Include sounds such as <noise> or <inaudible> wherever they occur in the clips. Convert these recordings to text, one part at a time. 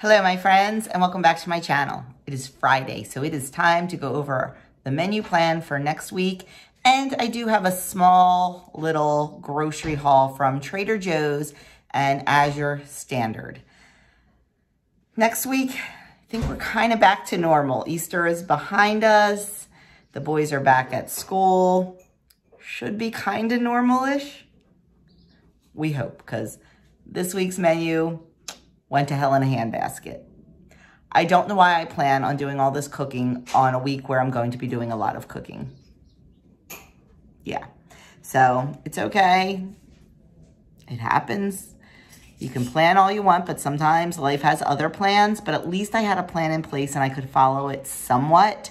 Hello, my friends, and welcome back to my channel. It is Friday, so it is time to go over the menu plan for next week. And I do have a small little grocery haul from Trader Joe's and Azure Standard. Next week, I think we're kind of back to normal. Easter is behind us. The boys are back at school. Should be kind of normal-ish. We hope, because this week's menu went to hell in a handbasket. I don't know why I plan on doing all this cooking on a week where I'm going to be doing a lot of cooking. Yeah, so it's okay. It happens. You can plan all you want, but sometimes life has other plans, but at least I had a plan in place and I could follow it somewhat,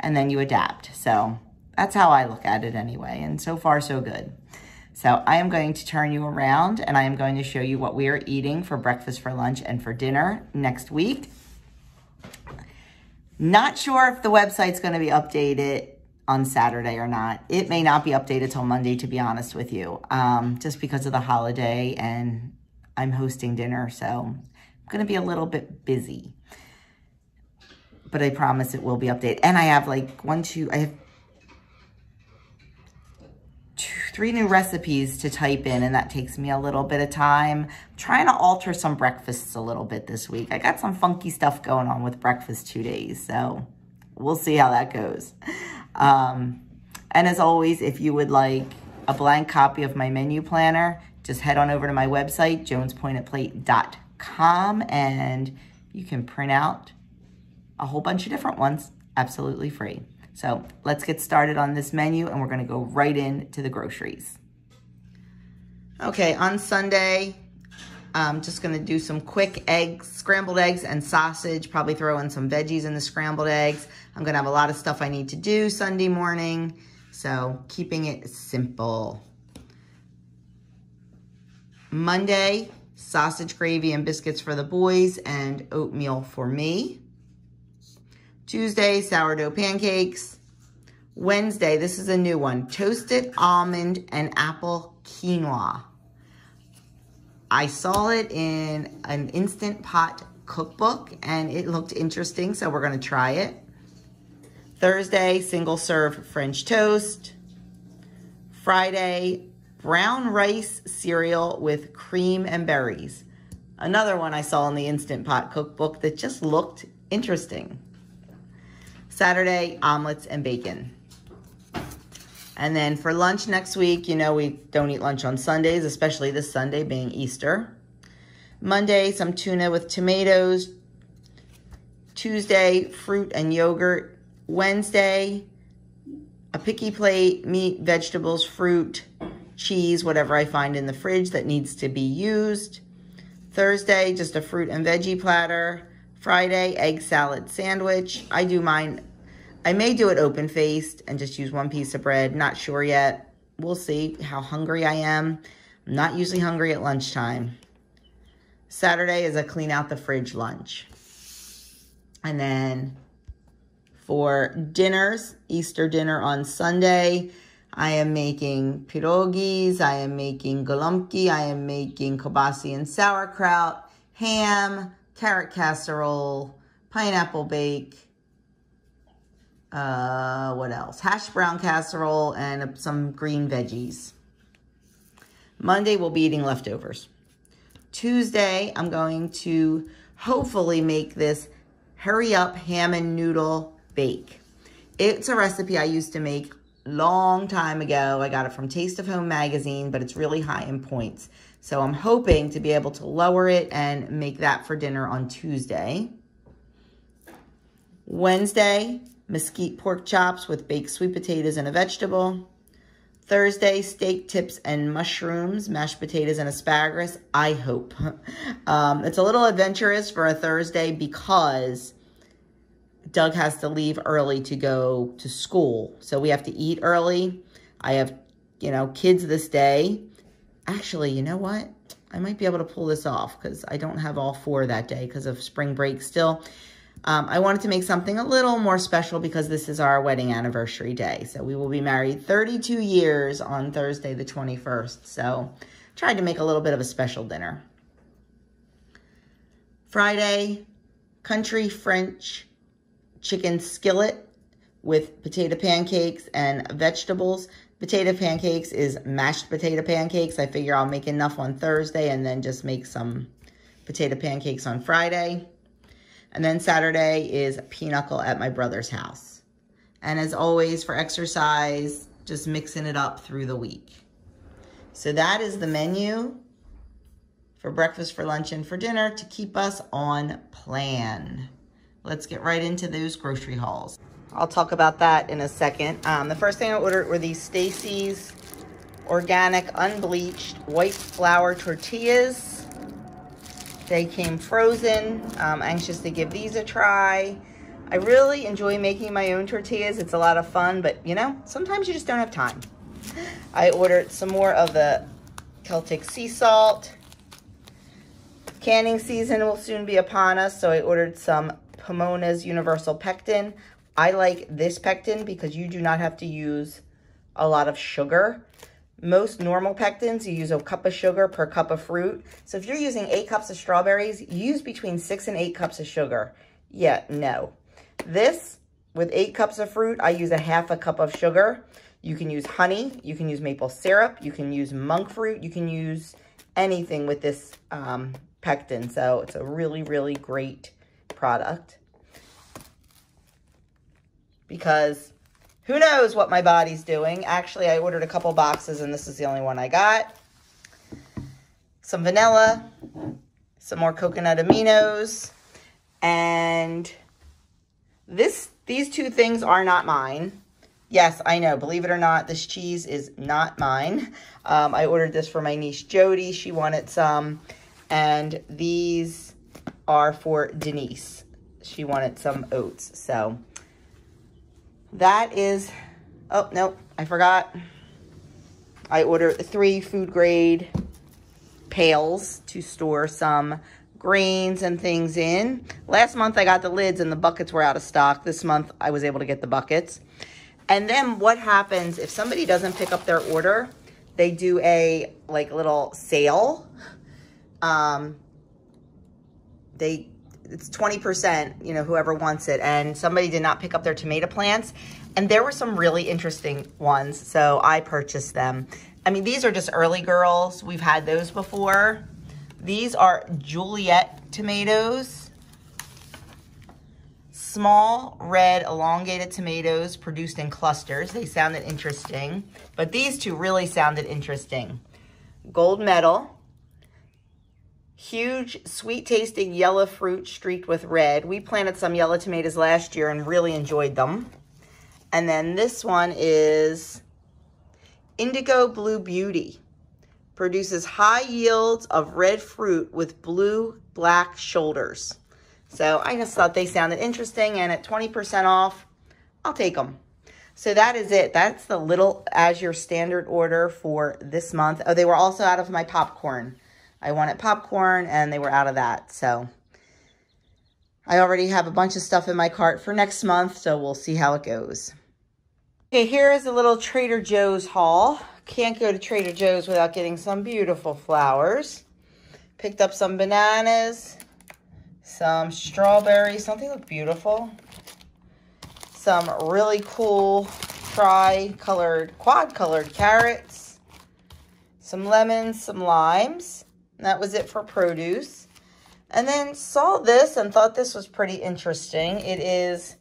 and then you adapt. So that's how I look at it anyway, and so far so good. So I am going to turn you around and I am going to show you what we are eating for breakfast, for lunch, and for dinner next week. Not sure if the website's going to be updated on Saturday or not. It may not be updated till Monday, to be honest with you, um, just because of the holiday and I'm hosting dinner, so I'm going to be a little bit busy. But I promise it will be updated. And I have like one, two, I have three new recipes to type in and that takes me a little bit of time. I'm trying to alter some breakfasts a little bit this week. I got some funky stuff going on with breakfast two days, so we'll see how that goes. Um, and as always, if you would like a blank copy of my menu planner, just head on over to my website, joanspointedplate.com, and you can print out a whole bunch of different ones absolutely free. So let's get started on this menu and we're gonna go right into the groceries. Okay, on Sunday, I'm just gonna do some quick eggs, scrambled eggs and sausage, probably throw in some veggies in the scrambled eggs. I'm gonna have a lot of stuff I need to do Sunday morning, so keeping it simple. Monday, sausage gravy and biscuits for the boys and oatmeal for me. Tuesday, sourdough pancakes. Wednesday, this is a new one, toasted almond and apple quinoa. I saw it in an Instant Pot cookbook and it looked interesting, so we're gonna try it. Thursday, single serve French toast. Friday, brown rice cereal with cream and berries. Another one I saw in the Instant Pot cookbook that just looked interesting. Saturday, omelets and bacon. And then for lunch next week, you know, we don't eat lunch on Sundays, especially this Sunday being Easter. Monday, some tuna with tomatoes. Tuesday, fruit and yogurt. Wednesday, a picky plate, meat, vegetables, fruit, cheese, whatever I find in the fridge that needs to be used. Thursday, just a fruit and veggie platter. Friday, egg salad sandwich. I do mine I may do it open-faced and just use one piece of bread. Not sure yet. We'll see how hungry I am. I'm not usually hungry at lunchtime. Saturday is a clean out the fridge lunch. And then for dinners, Easter dinner on Sunday, I am making pierogies, I am making golumki, I am making kobasi and sauerkraut, ham, carrot casserole, pineapple bake, uh, what else? Hash brown casserole and some green veggies. Monday, we'll be eating leftovers. Tuesday, I'm going to hopefully make this hurry up ham and noodle bake. It's a recipe I used to make long time ago. I got it from Taste of Home magazine, but it's really high in points. So I'm hoping to be able to lower it and make that for dinner on Tuesday. Wednesday, mesquite pork chops with baked sweet potatoes and a vegetable. Thursday, steak tips and mushrooms, mashed potatoes and asparagus, I hope. <laughs> um, it's a little adventurous for a Thursday because Doug has to leave early to go to school. So we have to eat early. I have, you know, kids this day. Actually, you know what? I might be able to pull this off because I don't have all four that day because of spring break still. Um, I wanted to make something a little more special because this is our wedding anniversary day. So we will be married 32 years on Thursday the 21st. So tried to make a little bit of a special dinner. Friday, country French chicken skillet with potato pancakes and vegetables. Potato pancakes is mashed potato pancakes. I figure I'll make enough on Thursday and then just make some potato pancakes on Friday. And then Saturday is pinochle at my brother's house. And as always, for exercise, just mixing it up through the week. So that is the menu for breakfast, for lunch, and for dinner to keep us on plan. Let's get right into those grocery hauls. I'll talk about that in a second. Um, the first thing I ordered were these Stacy's organic unbleached white flour tortillas. They came frozen. I'm anxious to give these a try. I really enjoy making my own tortillas. It's a lot of fun, but you know, sometimes you just don't have time. I ordered some more of the Celtic sea salt. Canning season will soon be upon us, so I ordered some Pomona's Universal Pectin. I like this pectin because you do not have to use a lot of sugar. Most normal pectins, you use a cup of sugar per cup of fruit. So if you're using eight cups of strawberries, use between six and eight cups of sugar. Yeah, no. This, with eight cups of fruit, I use a half a cup of sugar. You can use honey, you can use maple syrup, you can use monk fruit, you can use anything with this um, pectin. So it's a really, really great product. Because who knows what my body's doing. Actually, I ordered a couple boxes and this is the only one I got. Some vanilla, some more coconut aminos, and this these two things are not mine. Yes, I know. Believe it or not, this cheese is not mine. Um, I ordered this for my niece Jody. She wanted some. And these are for Denise. She wanted some oats. So that is, oh, no, I forgot. I ordered three food grade pails to store some grains and things in. Last month I got the lids and the buckets were out of stock. This month I was able to get the buckets. And then what happens if somebody doesn't pick up their order, they do a like little sale. Um, they it's 20%, you know, whoever wants it. And somebody did not pick up their tomato plants. And there were some really interesting ones. So I purchased them. I mean, these are just early girls. We've had those before. These are Juliet tomatoes. Small, red, elongated tomatoes produced in clusters. They sounded interesting. But these two really sounded interesting. Gold medal Huge, sweet-tasting yellow fruit streaked with red. We planted some yellow tomatoes last year and really enjoyed them. And then this one is Indigo Blue Beauty. Produces high yields of red fruit with blue-black shoulders. So I just thought they sounded interesting, and at 20% off, I'll take them. So that is it. That's the little Azure Standard order for this month. Oh, they were also out of my popcorn. I wanted popcorn and they were out of that. So I already have a bunch of stuff in my cart for next month, so we'll see how it goes. Okay, here is a little Trader Joe's haul. Can't go to Trader Joe's without getting some beautiful flowers. Picked up some bananas, some strawberries. Something look beautiful. Some really cool tri-colored, quad-colored carrots. Some lemons, some limes. That was it for produce. And then saw this and thought this was pretty interesting. It is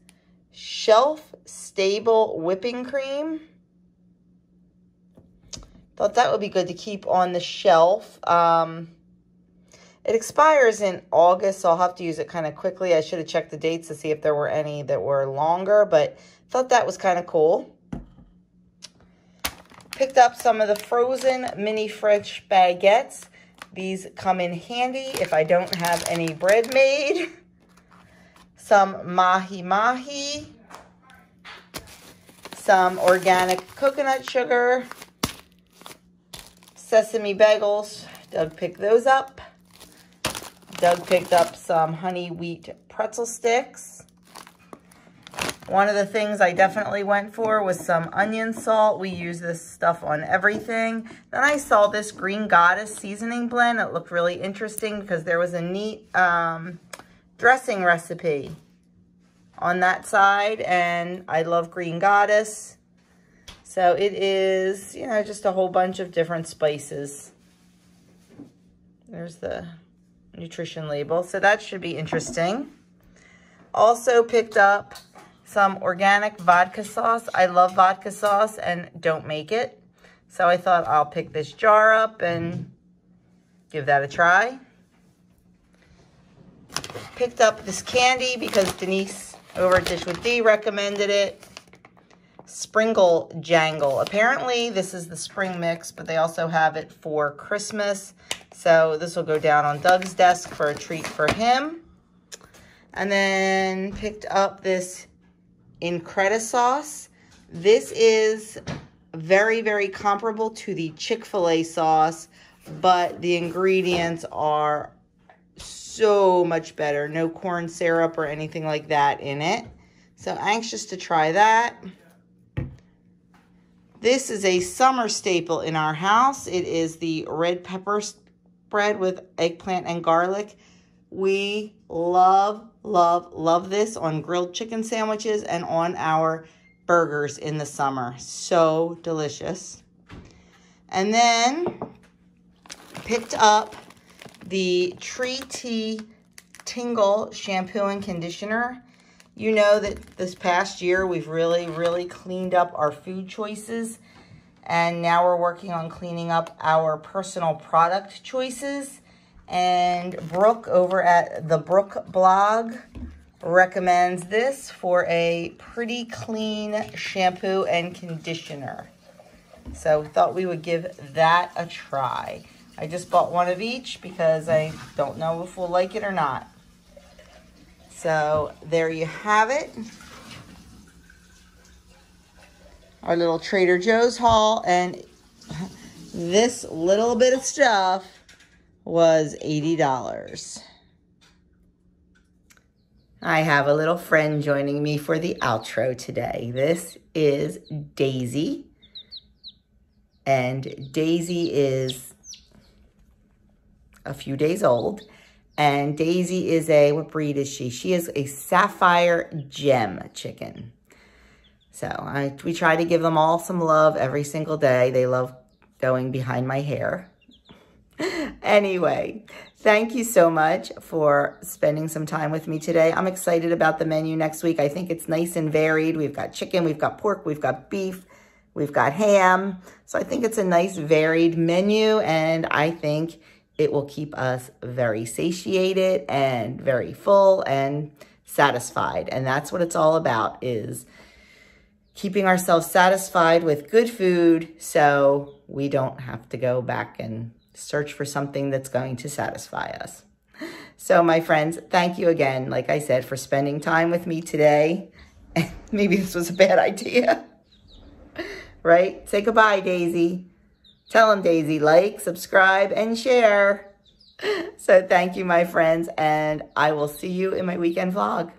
shelf stable whipping cream. Thought that would be good to keep on the shelf. Um, it expires in August, so I'll have to use it kind of quickly. I should have checked the dates to see if there were any that were longer, but thought that was kind of cool. Picked up some of the frozen mini fresh baguettes. These come in handy if I don't have any bread made. Some mahi-mahi. Some organic coconut sugar. Sesame bagels. Doug picked those up. Doug picked up some honey wheat pretzel sticks. One of the things I definitely went for was some onion salt. We use this stuff on everything. Then I saw this Green Goddess seasoning blend. It looked really interesting because there was a neat um, dressing recipe on that side. And I love Green Goddess. So it is, you know, just a whole bunch of different spices. There's the nutrition label. So that should be interesting. Also picked up some organic vodka sauce. I love vodka sauce and don't make it. So I thought I'll pick this jar up and give that a try. Picked up this candy because Denise over at Dish with D recommended it. Sprinkle Jangle. Apparently this is the spring mix, but they also have it for Christmas. So this will go down on Doug's desk for a treat for him. And then picked up this Incredi sauce. This is very, very comparable to the Chick-fil-A sauce, but the ingredients are so much better. No corn syrup or anything like that in it. So anxious to try that. This is a summer staple in our house. It is the red pepper spread with eggplant and garlic. We love, love, love this on grilled chicken sandwiches and on our burgers in the summer. So delicious. And then picked up the Tree Tea Tingle Shampoo and Conditioner. You know that this past year we've really, really cleaned up our food choices. And now we're working on cleaning up our personal product choices. And Brooke over at the Brooke blog recommends this for a pretty clean shampoo and conditioner. So we thought we would give that a try. I just bought one of each because I don't know if we'll like it or not. So there you have it. Our little Trader Joe's haul. And <laughs> this little bit of stuff was $80. I have a little friend joining me for the outro today. This is Daisy. And Daisy is a few days old. And Daisy is a, what breed is she? She is a sapphire gem chicken. So I, we try to give them all some love every single day. They love going behind my hair. Anyway, thank you so much for spending some time with me today. I'm excited about the menu next week. I think it's nice and varied. We've got chicken, we've got pork, we've got beef, we've got ham. So I think it's a nice varied menu and I think it will keep us very satiated and very full and satisfied. And that's what it's all about is keeping ourselves satisfied with good food so we don't have to go back and search for something that's going to satisfy us. So my friends, thank you again, like I said, for spending time with me today. <laughs> Maybe this was a bad idea, <laughs> right? Say goodbye, Daisy. Tell them, Daisy, like, subscribe, and share. <laughs> So thank you, my friends, and I will see you in my weekend vlog.